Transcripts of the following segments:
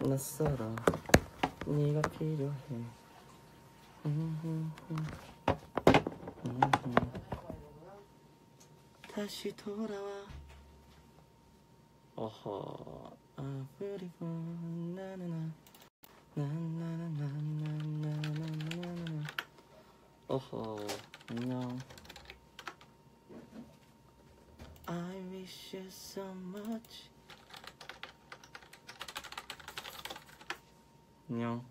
낯설어. 네가 필요해. 다시 돌아와. 어허. 아 그리고 나나나 나나나나나나나나나. 어허. 안녕 Wish you so much. 안녕.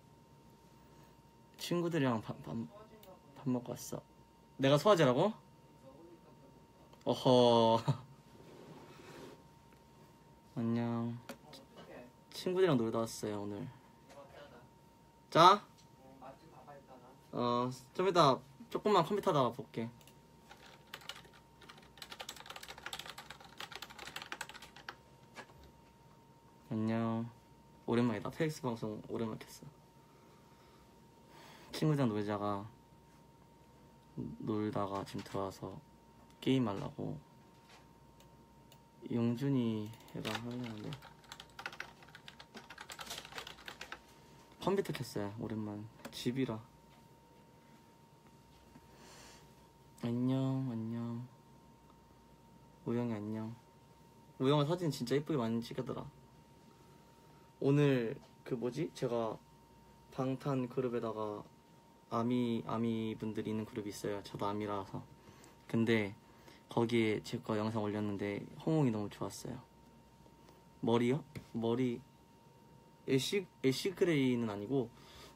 친구들이랑 밥, 밥, 밥 먹고 왔어. 내가 소화제라고? 어허. 안녕. 친구들이랑 놀다 왔어요 오늘. 자? 어, 좀 이따 조금만 컴퓨터 하다가 볼게 안녕. 오랜만이다. 텍스 방송 오랜만에 켰어. 친구들이랑 놀자가 놀다가 지금 들어와서 게임하려고 용준이 해가 하려는데. 컴퓨터 켰어요 오랜만. 집이라. 안녕 안녕. 우영이 안녕. 우영아 사진 진짜 예쁘게 많이 찍었더라 오늘 그 뭐지 제가 방탄 그룹에다가 아미 아미 분들이 있는 그룹이 있어요 저도 아미라서 근데 거기에 제 거 영상 올렸는데 호응이 너무 좋았어요 머리요? 머리 ash ash gray는 아니고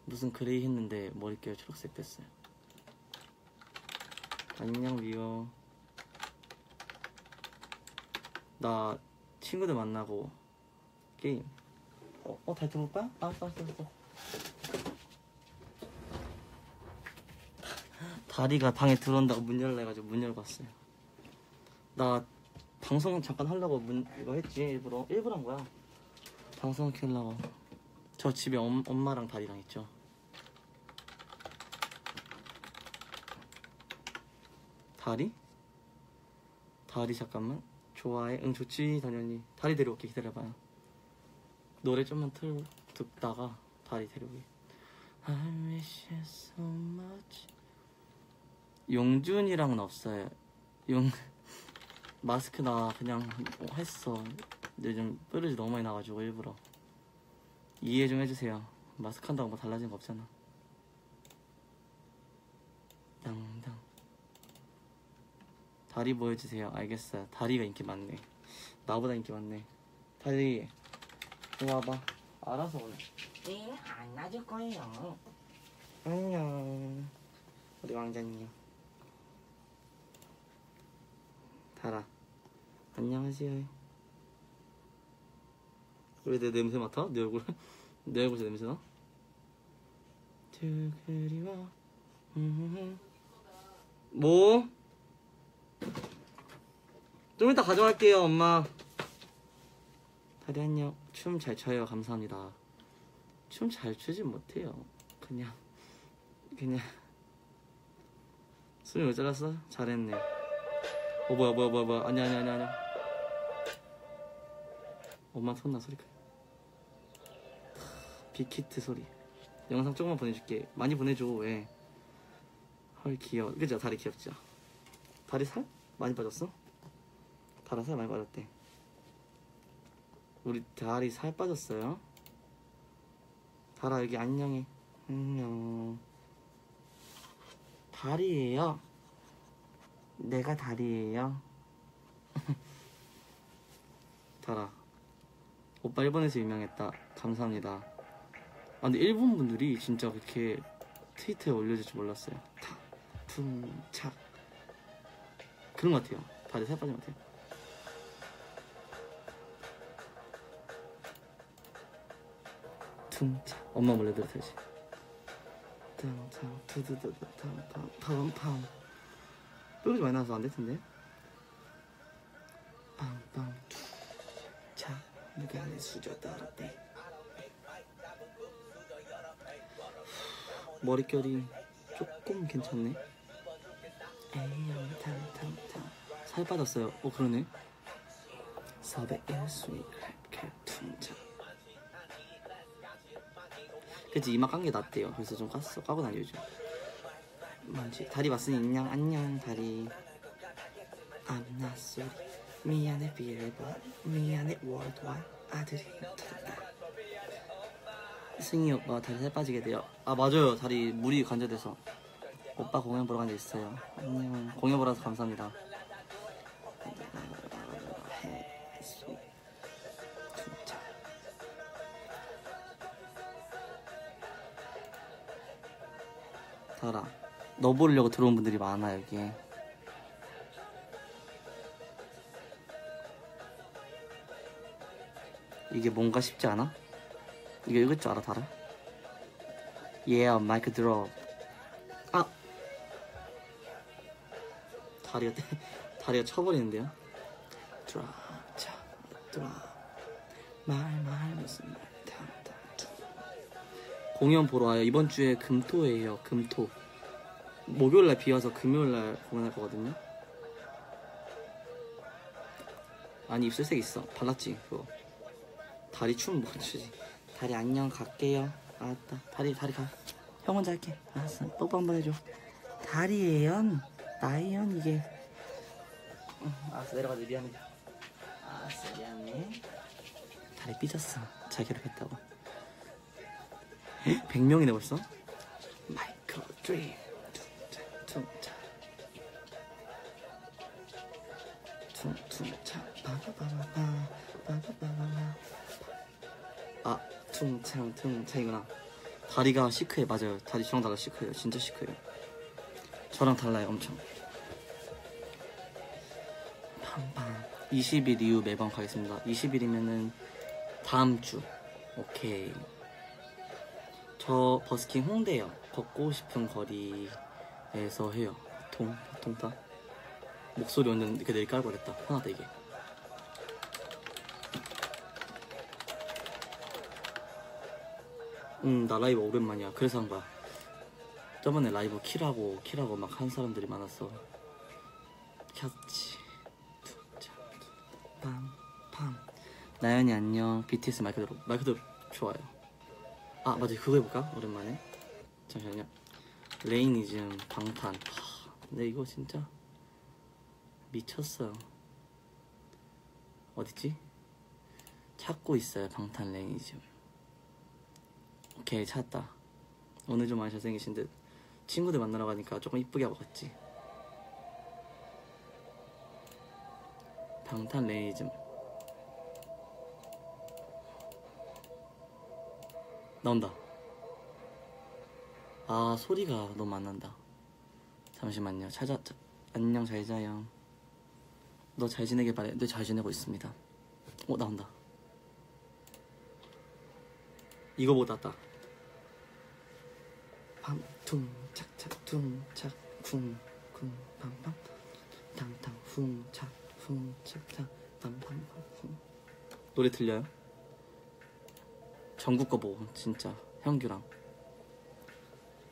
무슨 gray 했는데 머릿결 초록색 됐어요. 안녕 미호. 나 친구들 만나고 게임. 어, 어 다시 들어볼까? 알았어, 알았어, 알았어. 다리가 방에 들어온다고 문 열라 해가지고 문 열고 왔어요. 나 방송 잠깐 하려고 문 이거 했지 일부러 일부러 한 거야. 방송 켜려고. 저 집에 엄, 엄마랑 다리랑 있죠. 다리? 다리 잠깐만. 좋아해? 응 좋지 당연히. 다리 데려올게 기다려봐요. 노래 좀만 틀 듣다가 다리 데려오게. I wish you so much. 용준이랑은 없어요. 용 마스크 나 그냥 뭐 했어. 요즘 뾰루지 너무 많이 나가지고 일부러. 이해 좀 해주세요. 마스크 한다고 뭐 달라진 거 없잖아. 당당. 다리 보여주세요. 알겠어요. 다리가 인기 많네. 나보다 인기 많네. 다리, 와봐. 알아서 오네. 네, 안 놔줄 거예요. 안녕. 우리 왕자님. 달아. 안녕하세요. 왜 내 냄새 맡아? 내 얼굴? 내 얼굴에서 냄새 나? 두 그리워. 음. 뭐? 좀 이따 가져갈게요, 엄마. 다리 안녕. 춤 잘 춰요. 감사합니다. 춤 잘 추진 못해요. 그냥 그냥 숨이 왜 잘랐어? 잘했네. 어 뭐야 뭐야 뭐야 뭐야 아니야 아니야 아니야 아니야. 엄마 손나 소리. 빅히트 소리. 영상 조금만 보내줄게. 많이 보내줘 왜? 헐 귀여워. 그죠? 다리 귀엽죠? 다리 살 많이 빠졌어? 다리 살 많이 빠졌대. 우리 다리 살 빠졌어요? 달아 여기 안녕해. 안녕. 다리예요. 내가 다리예요. 달아. 오빠 일본에서 유명했다. 감사합니다. 아 근데 일본 분들이 진짜 그렇게 트위터에 올려줄 줄 몰랐어요. 타, 퉁, 착. 그런 것 같아요. 다리 살 빠진 것 같아요. 퉁착 엄마 몰래 들어야지 탕탕 두두두두 탕탕 팡팡 뾰루지 많이 나서 안 될 텐데. 빵빵 툭착 누가 내 수저 떨었대 머릿결이 조금 괜찮네. 에이 탕탕탕 살 빠졌어요. 어 그러네. 섭외 1순위 캡캡 퉁자 그치 이마 깐 게 낫대요. 그래서 좀 깠어. 까고 다녀 요즘 뭐지? 다리 봤으니 안녕 안녕 다리. I'm not sorry 미안해 billboard 미안해 worldwide 아들이 승희 오빠 다리 살 빠지게 돼요. 아 맞아요. 다리 물이 관절돼서. 오빠 공연 보러 간 적 있어요. 안녕. 공연 보러 와서 감사합니다 너 보려고 들어온 분들이 많아 여기에. 이게 뭔가 싶지 않아? 이거 읽을 줄 알아 달아? Yeah 마이크 들어 아! 다리가 떼- 다리가 쳐버리는데요? 드랍 자 드랍. 말말 무슨 말 탕탕 공연 보러 와요. 이번 주에 금토예요 금토 목요일 날 비 와서 금요일 날 공연할 거거든요. 아니 입술색 있어. 발랐지 그거. 다리 춤못 추지? 다리 안녕 갈게요. 알았다. 다리 다리 가 형 혼자 할게. 알았어. 뽀뽀 한번 해줘. 다리예요 나예요 이게. 응, 알았어. 내려가자. 미안해. 알았어. 미안해. 다리 삐졌어. 잘 괴롭혔다고. 100명이네 벌써? 마이클 드림 퉁퉁차 퉁퉁차 빠바바바바. 빠바바바바. 아 퉁창 퉁창이구나. 다리가 시크해 맞아요. 다리 저랑 달라 시크해요. 진짜 시크해요. 저랑 달라요 엄청. 팜팜 20일 이후 매번 가겠습니다. 20일이면은 다음 주. 오케이. 저 버스킹 홍대요. 걷고 싶은 거리 에서 해요. 보통 보통 다 목소리 완전 이렇게 내리 깔고 그랬다. 편하다 이게. 응나 라이브 오랜만이야. 그래서 한 거야. 저번에 라이브 키라고 키라고 막 한 사람들이 많았어. 켰지. 빰빰 나연이 안녕. BTS Mic Drop Mic Drop 좋아요. 아 맞아. 그거 해볼까? 오랜만에? 잠시만요 Rainism 방탄. 하, 근데 이거 진짜 미쳤어요. 어딨지? 찾고 있어요 방탄 Rainism 오케이 찾았다. 오늘 좀 많이 잘생기신 듯. 친구들 만나러 가니까 조금 이쁘게 하고 갔지. 방탄 레이니즘 나온다 아 소리가 너무 안 난다. 잠시만요. 찾아 자, 안녕 잘 자요. 너 잘 지내길 바래. 네잘 지내고 있습니다. 어 나온다. 이거보다 딱 팡퉁 착착 퉁착 쿵쿵 팡팡 탕탕 쿵착 쿵착착 팡팡팡 쿵. 노래 들려요? 전국 거 보고 진짜. 형규랑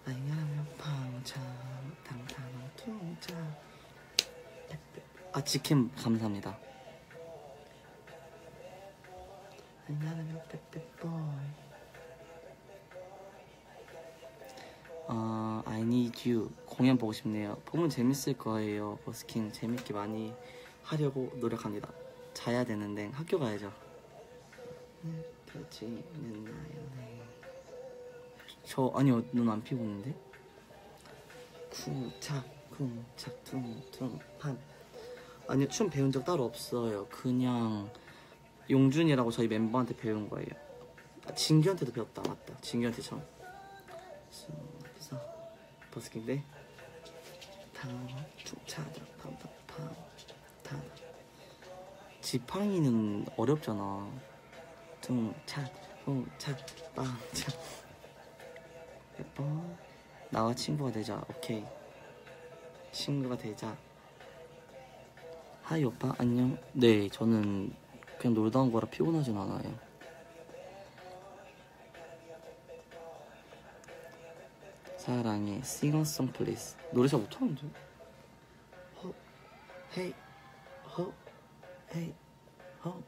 팡차 탕탕 퉁착 아 직캠 감사합니다 아이야면 빼빼보이 어, I need you 공연 보고 싶네요. 보면 재밌을 거예요. 버스킹 재밌게 많이 하려고 노력합니다. 자야 되는데 학교 가야죠. 느껴지는 나요. 네. 저 아니요 눈 안 피곤한데? 쿵착 쿵착 퉁퉁 판 아니요 춤 배운 적 따로 없어요. 그냥 용준이라고 저희 멤버한테 배운 거예요. 아, 진규한테도 배웠다 맞다. 진규한테 처음. 그래서 버스킹인데 탕축차다 팡팡팡 탕 지팡이는 어렵잖아 퉁차 퉁차 빵차 예뻐 나와 친구가 되자. 오케이. 친구가 되자. hi 오빠. 안녕. 네 저는 그냥 놀다 온 거라 피곤하진 않아요. 사랑해. sing a song please 노래 잘 못하는데? 허 헤이 허 헤이 어?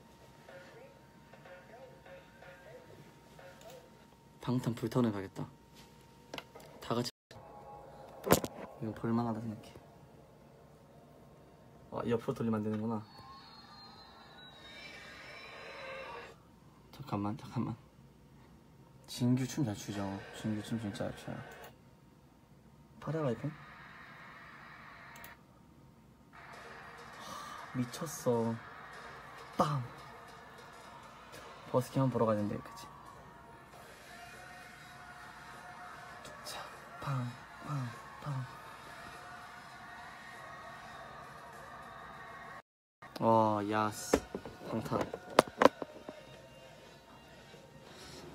방탄 불타오르 가겠다. 다 이거 볼만하다 생각해. 아, 옆으로 돌리면 안 되는구나. 잠깐만, 잠깐만. 진규 춤 잘 추죠. 진규 춤 진짜 잘 춰요. 파라라이프? 미쳤어. 빵! 버스킹 한번 보러 가는데, 그치? 자, 빵, 빵, 빵. 와, 야스. 방탄.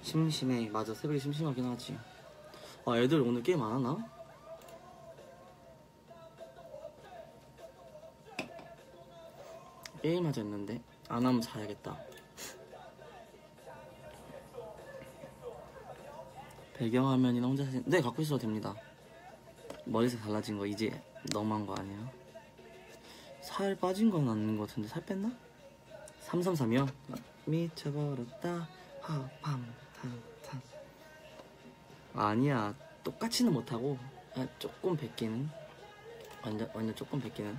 심심해. 맞아, 새벽에 심심하긴 하지. 아, 애들 오늘 게임 안 하나? 게임 하자 했는데 안 하면 자야겠다. 배경화면이나 혼자 사진 네 갖고 있어도 됩니다. 머리색 달라진 거 이제 너무한 거 아니에요? 살 빠진 건 아닌 것 같은데 살 뺐나? 333이요? 미쳐버렸다. 하팜탄탄 아니야 똑같이는 못하고 아, 조금 뱉기는. 완전 완전 조금 뱉기는.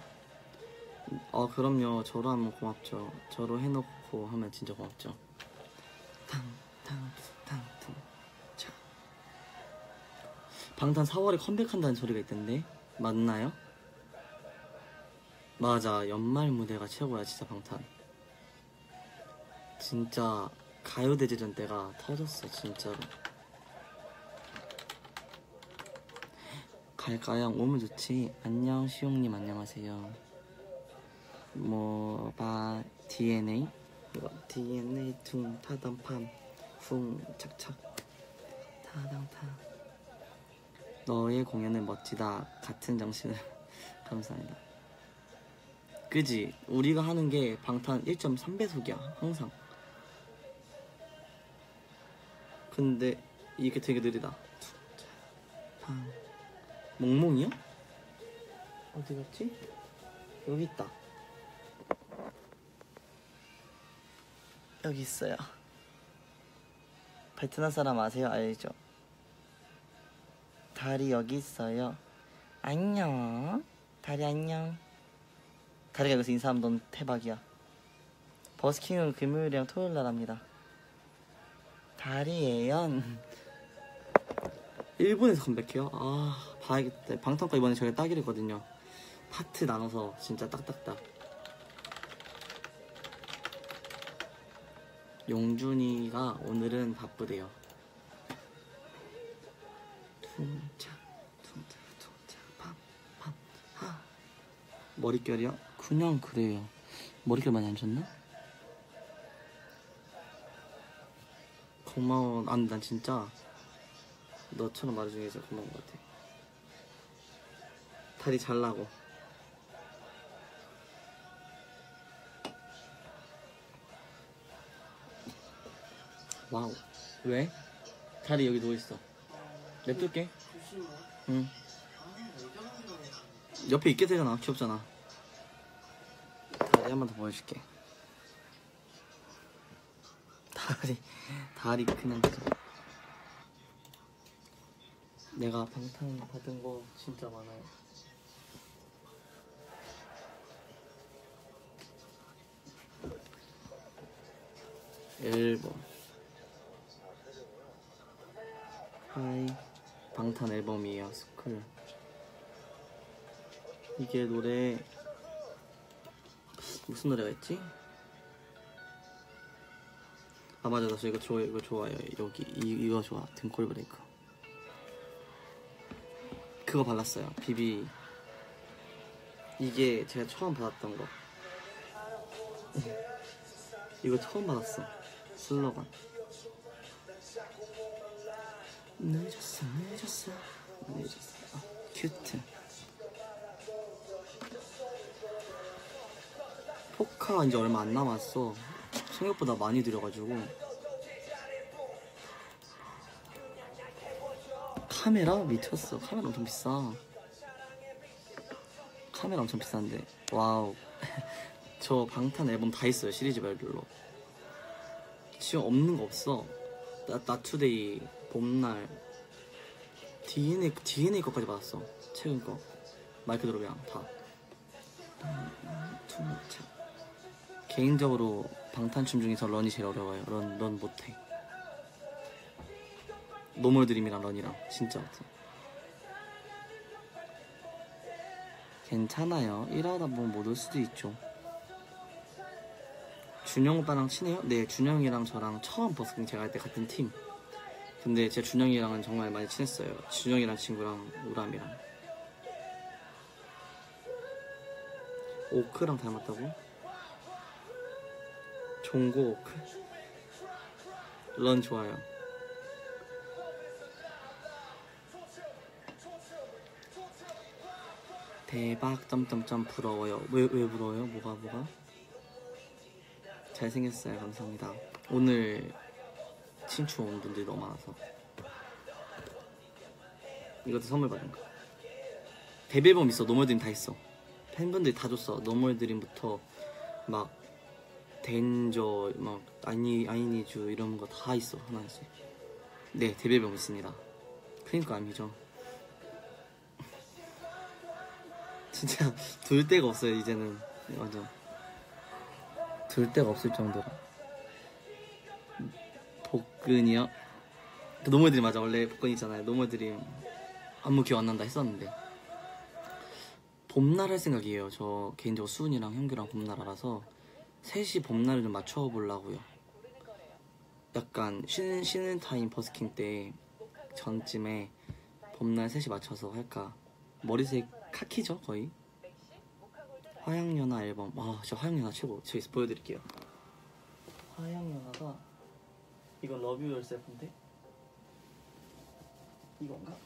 어 그럼요. 저로 하면 고맙죠. 저로 해놓고 하면 진짜 고맙죠. 탕탕탕탕 자 방탄 4월에 컴백한다는 소리가 있던데 맞나요? 맞아. 연말 무대가 최고야 진짜 방탄. 진짜 가요대제전 때가 터졌어 진짜로. 갈까요? 오면 좋지? 안녕 시용님 안녕하세요. 뭐바 DNA 이거 DNA 퉁 타담팜 쿵 착착. 타당타. 너의 공연은 멋지다. 같은 정신을. 감사합니다 그지 우리가 하는 게 방탄 1.3배속이야 항상 근데 이게 되게 느리다 팡 몽몽이요? 어디 갔지? 여기 있다 여기 있어요. 베트남 사람 아세요? 알죠? 다리 여기 있어요. 안녕. 다리 안녕. 다리가 여기서 인사하면 넌 대박이야. 버스킹은 금요일이랑 토요일 날 합니다. 다리예요. 일본에서 컴백해요? 아 봐야겠다. 방탄과 이번에 저희가 따기를거든요. 파트 나눠서 진짜 딱딱딱. 용준이가 오늘은 바쁘대요. 퉁차 퉁차 퉁차 팜 팜 하 머릿결이요? 그냥 그래요. 머릿결 많이 안 졌나? 고마워. 안, 난 진짜 너처럼 말해주는 게 진짜 고마운 것 같아. 다리 잘 나고. 와우. 왜? 다리 여기 누워있어. 냅둘게. 응. 옆에 있게 되잖아. 귀엽잖아. 번더 보여줄게. 다리, 다리 그냥. 내가 방탄 받은 거 진짜 많아요. 앨범. 하이 방탄 앨범이에요 스쿨 이게 노래 무슨 노래가 있지? 아 맞아. 나 이거 좋아 이거 좋아요. 여기 이, 이거 좋아. 등골 브레이크. 그거 발랐어요. 비비. 이게 제가 처음 받았던 거. 이거 처음 받았어. 슬로건. 늦었어 늦었어. 늦었어. 아, cute 포카 이제 얼마 안 남았어. 생각보다 많이 들여가지고. 카메라 미쳤어. 카메라 엄청 비싸. 카메라 엄청 비싼데. wow. 저 방탄 앨범 다 있어요 시리즈별로. 지금 없는 거 없어. 나, Not Today 봄날. DNA DNA 거까지 받았어. 최근 거. Mic Drop이랑 다 투, 참. 개인적으로 방탄춤 중에서 Run이 제일 어려워요 Run, Run 못해 No More Dream이랑 Run이랑 진짜 괜찮아요 일하다 보면 못 올 수도 있죠 준영 오빠랑 친해요? 네, 준영이랑 저랑 처음 버스킹 제가 할 때 같은 팀. 근데 제 준영이랑은 정말 많이 친했어요. 준영이랑 친구랑 우람이랑. 오크랑 닮았다고? 오크? 런 좋아요. 대박 점점점 부러워요. 왜 왜 부러워요? 뭐가 뭐가? 잘생겼어요. 감사합니다. 오늘 친추 온 분들이 너무 많아서 이것도 선물 받은 거. 데뷔 앨범 있어. No More Dream 다 있어. 팬분들이 다 줬어. No More Dream부터 막 Danger 막 아니 I Need U 이런 거 다 있어 하나씩. 네 데뷔 앨범 있습니다. 그러니까 아니죠. 진짜 둘 데가 없어요 이제는 완전. 둘 데가 없을 정도로 복근이요? 그 No More Dream 맞아 원래 복근 있잖아요 No More Dream 안무 기억 안 난다 했었는데 봄날 할 생각이에요 저 개인적으로 수은이랑 형규랑 봄날 알아서 셋이 봄날을 좀 맞춰보려고요. 약간 쉬는, 쉬는 타임 버스킹 때 전쯤에 봄날 셋이 맞춰서 할까. 머리색 카키죠 거의? 화양연화 앨범. 와 진짜 화양연화 최고. 제가 보여드릴게요. 화양연화가 이건 Love Yourself인데? 이건가?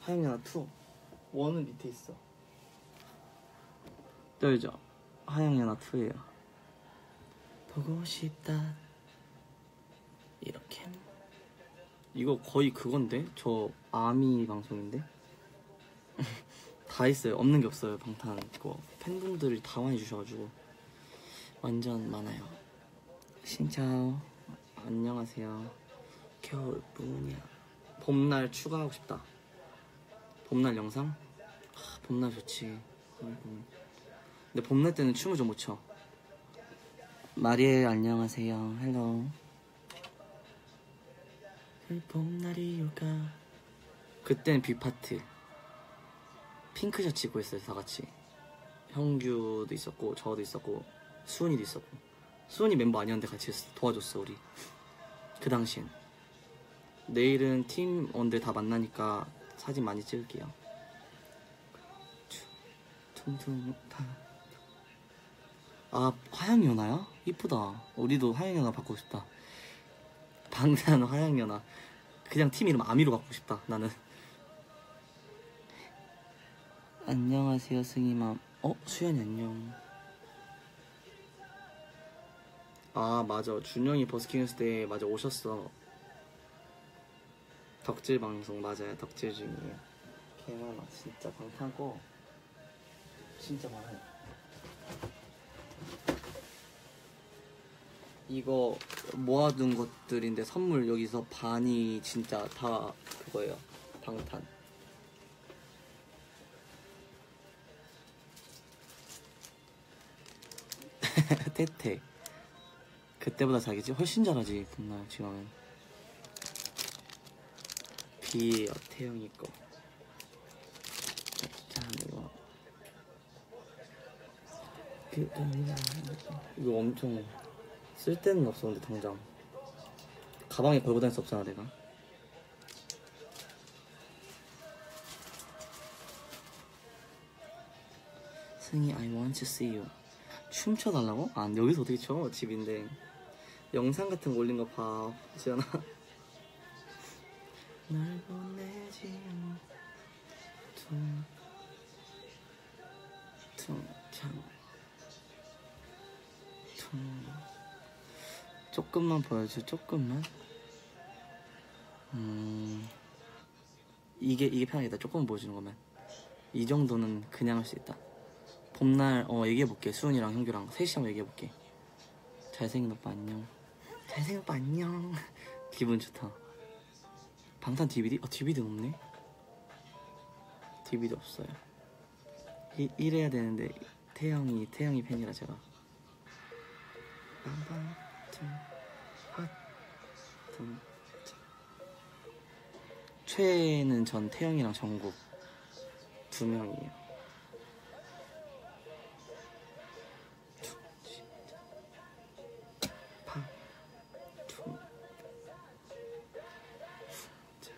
화양연화 2 원은 밑에 있어 떨죠 화양연화 2예요 보고 싶다 이렇게 이거 거의 그건데 저 아미 방송인데 다 있어요. 없는 게 없어요. 방탄 거 팬분들이 다 많이 주셔가지고 완전 많아요. 신짜오 안녕하세요. 겨울 뿐이야. 봄날 추가하고 싶다. 봄날 영상? 아, 봄날 좋지. 아이고. 근데 봄날 때는 춤을 좀 못 춰. 마리엘 안녕하세요. hello. 그 봄날이 올까? 그땐 뷔파트. 핑크 셔츠 입고 있어요 다 같이 형규도 있었고 저도 있었고 수은이도 있었고 수은이 멤버 아니었는데 같이 했어. 도와줬어 우리 그 당시엔 내일은 팀원들 다 만나니까 사진 많이 찍을게요 퉁퉁 아 화양연화야? 이쁘다. 우리도 화양연화 받고 싶다. 방탄 화양연화 그냥 팀 이름 아미로 갖고 싶다 나는. 안녕하세요 승희맘. 어? 수연이 안녕. 아 맞아. 준영이 버스킹 했을 때 맞아 오셨어. 덕질 방송 맞아요. 덕질 중이에요. 개많아. 진짜 방탄 거. 진짜 많아요 이거 모아둔 것들인데 선물 여기서 반이 진짜 다 그거예요 방탄 태태 그때보다 자기지 훨씬 잘하지 분나 지금은 비 태영이 거 자, 이거 그, 이거 엄청 쓸 데는 없었는데 당장. 가방에 걸고 다닐 수 없잖아 내가. 승희 I want to see you. 춤춰달라고? 아 여기서 어떻게 춰? 집인데. 영상 같은 거 올린 거 봐. 지연아. 날 보내지 퉁퉁창 퉁 조금만 보여줘 조금만. 음 이게 이게 편하겠다. 조금 보여주는 거면. 이 정도는 그냥 할 수 있다. 봄날 어 얘기해볼게. 수은이랑 형규랑. 셋이 한번 얘기해볼게. 잘생긴 오빠 안녕. 잘생긴 오빠 안녕. 기분 좋다. 방탄 DVD? 어 DVD는 없네. DVD 없어요. 이, 이래야 되는데 태영이 태영이 팬이라 제가. 빰빰 tum핫 최애는 전 태영이랑 정국 두 명이에요. 파, 투, 자.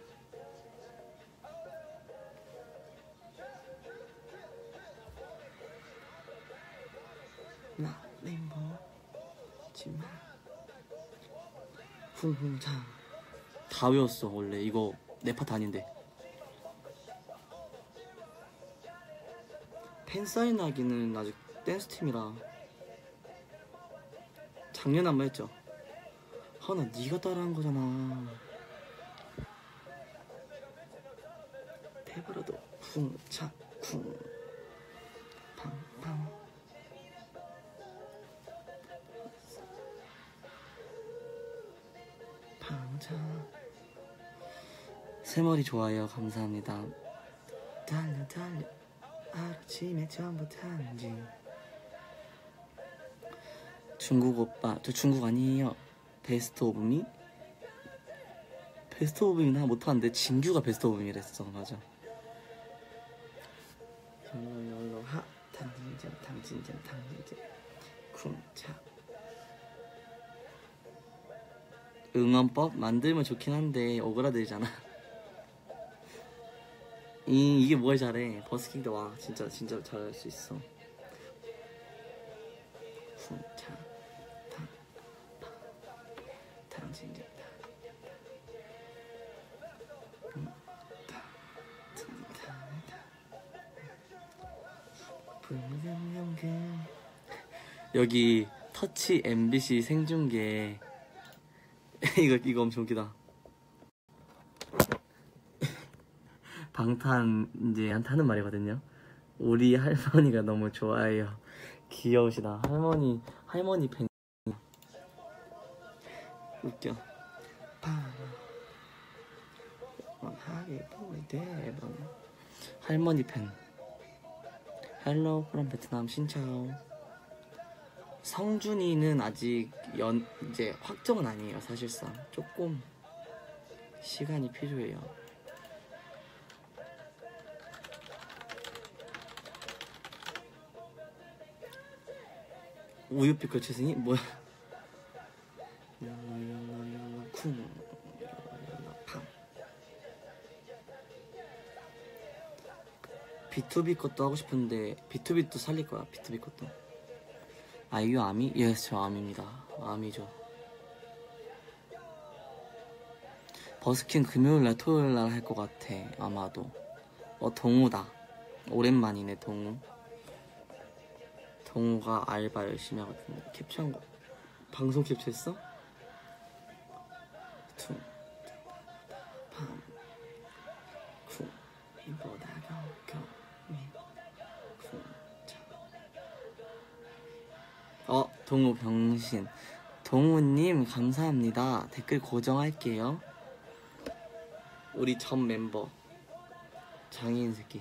나 레인보 지마 쿵쿵차 다 외웠어 원래. 이거 내 파트 아닌데. 팬 사인 하기는 아직 댄스 팀이라 작년에 한번 했죠. 하나 네가 따라한 거잖아. 배부르도 쿵차 쿵 새머리 좋아요. 감사합니다. 달려 달려. 아침에 전부 탄지. 중국 오빠 저 중국 아니에요. 베스트 오브 미? 베스트 오브 미는 못하는데 진규가 베스트 오브 미랬어. 맞아. 열로 하. 당진전 당진전 당진전 쿵차. 응원법 만들면 좋긴 한데 오그라들잖아 이, 이게 뭘 잘해? 버스킹도 와. 진짜 진짜 잘할 수 있어. 여기 터치 MBC 생중계. 이거 이거 엄청 웃기다. 방탄 이제 한테 하는 말이거든요. 우리 할머니가 너무 좋아해요. 귀여우시다. 할머니 할머니 팬. 웃겨. 하게 보이 대번 할머니 팬. Hello from Vietnam xin chào. 성준이는 아직 연 이제 확정은 아니에요 사실상 조금 시간이 필요해요. 우유 피클 최승이 뭐야? 쿵 팡. B2B 것도 하고 싶은데 B2B도 살릴 거야 B2B 것도. 아이유 아미? 예, 저 아미입니다. 아미죠. 버스킹 금요일 날 토요일 날 할 것 같아. 아마도. 어, 동우다. 오랜만이네, 동우. 동우가 알바 열심히 하거든요. 캡처한 거. 방송 캡처했어? 어, 동우 병신. 동우님, 감사합니다. 댓글 고정할게요. 우리 전 멤버. 장애인 새끼.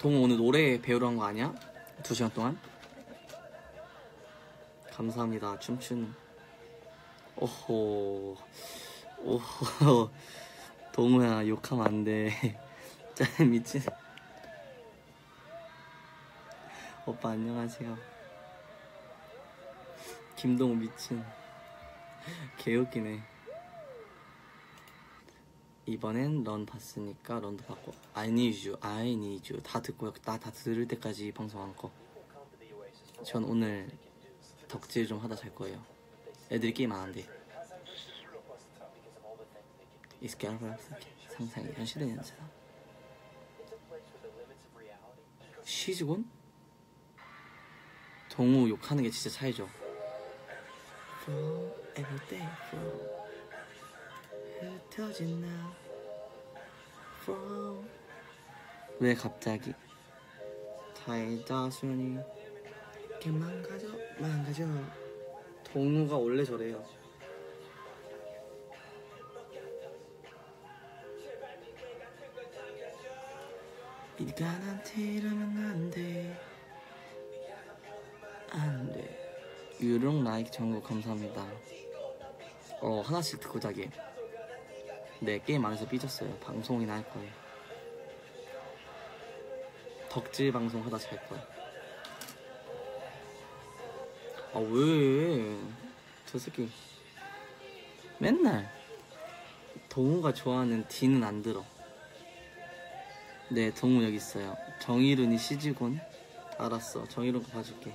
동우 오늘 노래 배우러 한거 아니야? 두 시간 동안? 감사합니다. 춤추는. 오호. 오호. 동우야, 욕하면 안 돼. 짜 미친. 오빠 안녕하세요. 김동우 미친. 개웃기네. 이번엔 런 봤으니까 런도 받고 I need you, I need you 다 듣고요. 나다 들을 때까지 방송한 거. 전 오늘 덕질 좀 하다 잘 거예요. 애들이 게임 안 한대. 이스케 알바 상상이 현실의 연세다. 시즈곤? 동우 욕하는 게 진짜 차이죠. 흩어진 나 Flow 왜 갑자기? 수연이. 이렇게 망가져 망가져. 동우가 원래 저래요. 네가 나한테 이러면 안 돼. 안 돼. 유령 라이크 전국 감사합니다. 어 하나씩 듣고 자기. 네 게임 안에서 삐졌어요. 방송이나 할 거예요. 덕질 방송 하다 잘 거야. 아 왜? 저 새끼 맨날 동우가 좋아하는 D는 안 들어. 네 동우 여기 있어요. 정일훈이 She's Gone. 알았어. 정일훈 거 봐줄게.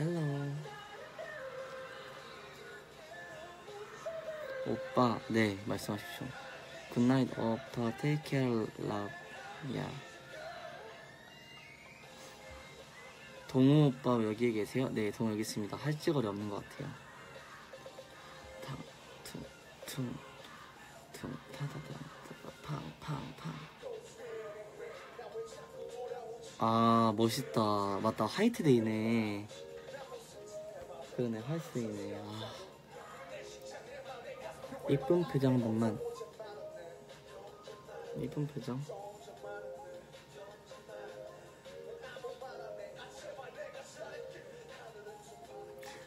Hello. 오빠, 네, 말씀하십시오. Good night, 오빠, take care, love. 야. 동우 오빠 여기에 계세요? 네, 동우 여기 있습니다. 할 찌거리 없는 것 같아요. 탕, 퉁, 퉁, 퉁, 타다다, 팡, 팡, 팡. 아, 멋있다. 맞다. 화이트데이네. 그러네, 화이트데이네. 아. 이쁜 표정 한 번만. 이쁜 표정.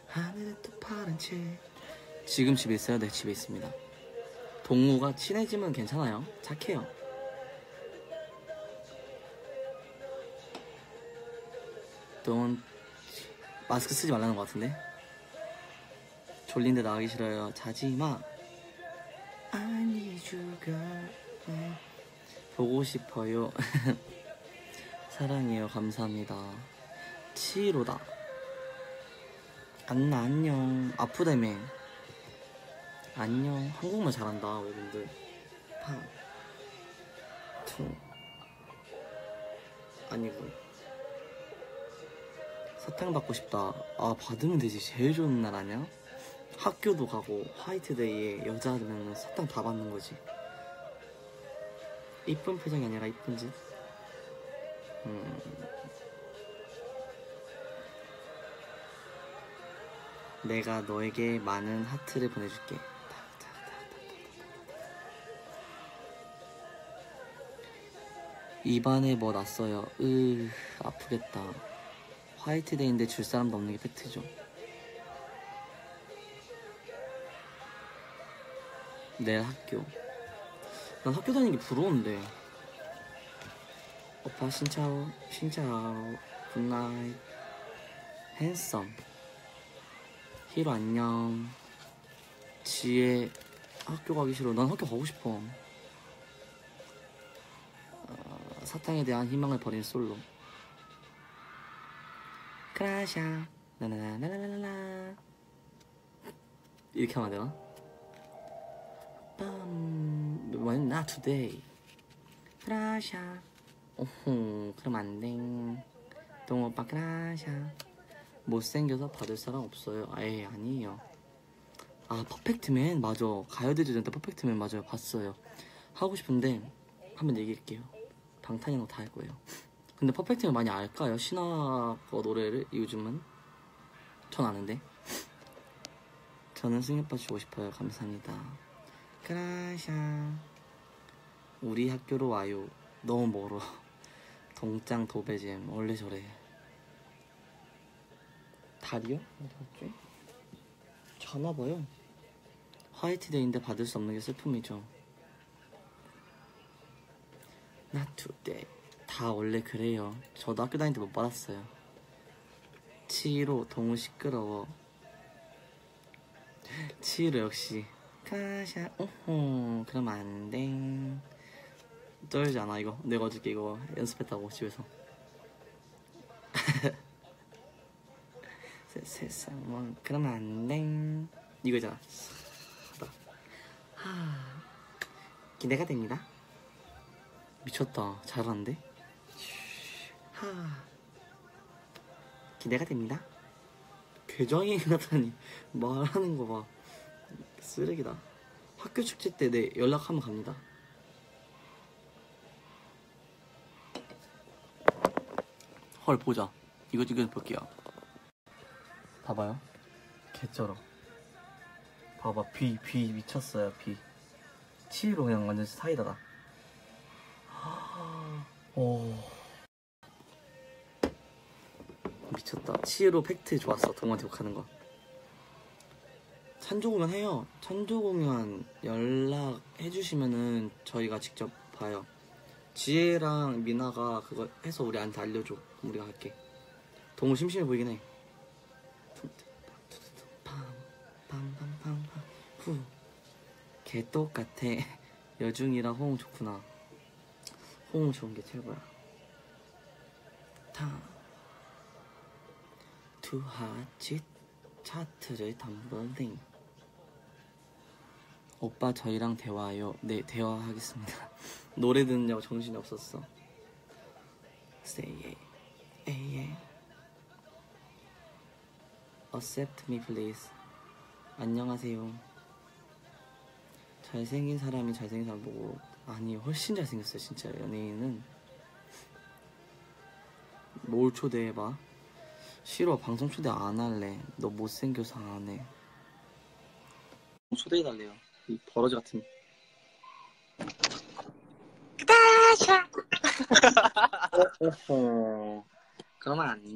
하늘에 또 파란 채. 지금 집에 있어요? 네, 집에 있습니다. 동우가 친해지면 괜찮아요. 착해요. 돈 마스크 쓰지 말라는 것 같은데. 졸린데 나가기 싫어요. 자지 마. 네. 보고 싶어요. 사랑해요. 감사합니다. 치로다. 안나 안녕. 아프다며. 안녕. 한국말 잘한다. 외분들. 팡. 퉁. 아니고. 사탕 받고 싶다. 아 받으면 되지. 제일 좋은 날 아니야? 학교도 가고 화이트데이에 여자들은 사탕 다 받는 거지. 이쁜 표정이 아니라 이쁜 짓. 음. 내가 너에게 많은 하트를 보내줄게. 입안에 뭐 났어요. 으 아프겠다. 화이트데이인데 줄 사람도 없는 게 팩트죠. 내일 학교. 난 학교 다니는 게 부러운데. 오빠 xin chào, xin chào, good night, handsome. 히로 안녕. 지혜 학교 가기 싫어. 난 학교 가고 싶어. 어, 사탕에 대한 희망을 버린 솔로. 크라샤 나나나나나나 이렇게 하면 되나? 빰 Why not today? 크라샤 오호 그럼 안 돼 동오빠 크라샤 못생겨서 받을 사람 없어요. 아예 아니에요. 아 퍼펙트맨 맞아. 가요대전 때 퍼펙트맨 맞아요 봤어요. 하고 싶은데 한번 얘기할게요. 방탄이랑 다 할 거예요. 근데 퍼펙트맨 많이 알까요? 신화 거 노래를 요즘은? 전 아는데. 저는 승엽빠 주고 싶어요. 감사합니다 크라샤. 우리 학교로 와요. 너무 멀어. 동짱 도배잼. 원래 저래. 달이요? 어디 갔지? 자나봐요 화이트데이인데 받을 수 없는 게 슬픔이죠. Not today 다 원래 그래요. 저도 학교 다닐 때 못 받았어요. 치히로 동우 시끄러워. 치히로 역시 카샤 오호 그럼 안돼. 쩔지 않아 이거. 내가 어저께 이거 연습했다고 집에서. 세, 세상 뭐 그러면 안돼. 이거잖아. 하. 기대가 됩니다. 미쳤다. 잘하는데? 하. 기대가 됩니다. 괴정이 같다니 말하는 거봐 쓰레기다. 학교 축제 때 내 연락 하면 갑니다. 헐 보자. 이거 지금 볼게요. 봐봐요. 개쩔어. 봐봐 비 비 미쳤어요 비. 치위로 그냥 완전 사이다다. 오. 미쳤다. 치위로 팩트 좋았어 동원 지옥하는 거. 찬조 공연 해요 찬조 공연 연락해 주시면은 저희가 직접 봐요 지혜랑 미나가 그거 해서 우리한테 알려줘. 우리가 할게. 동호 심심해 보이긴 해. 개 똑같아. 여중이랑 호응 좋구나. 호응 좋은 게 최고야. 타. 투하치 차트를 덤블링. 오빠 저희랑 대화요. 네 대화하겠습니다. 노래 듣느냐고 정신이 없었어. Say yeah, yeah, yeah. Accept me please. 안녕하세요. 잘생긴 사람이 잘생긴 사람 보고 아니 훨씬 잘생겼어요 진짜 연예인은 뭘 초대해봐 싫어 방송 초대 안 할래 너 못생겨서 안해 초대해달래요 이 버러지 같은. 어허. 그러면 안 돼.